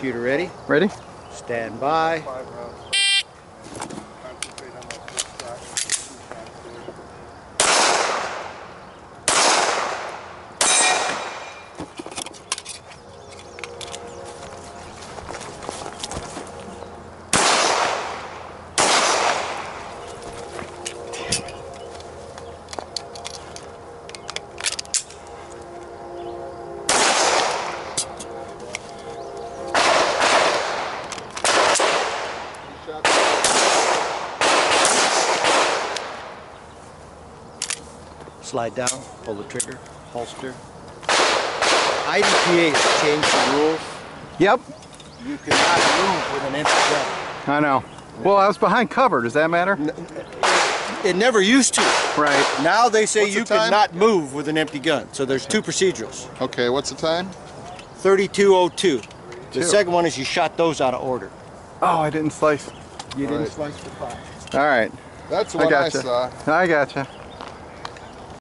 Shooter ready? Ready? Stand by. Slide down, pull the trigger, holster. IDPA has changed the rules. Yep. You cannot move with an empty gun. I know. Well, I was behind cover. Does that matter? It never used to. Right. Now they say What's you time? cannot move with an empty gun. So there's two procedurals. Okay, what's the time? 3202. The Two. second one is you shot those out of order. Oh, I didn't slice. You didn't Right. slice the five. All right. That's I what I, gotcha. saw. I gotcha.